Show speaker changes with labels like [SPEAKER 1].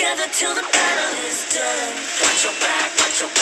[SPEAKER 1] together till the battle is done. Watch your back, watch your back.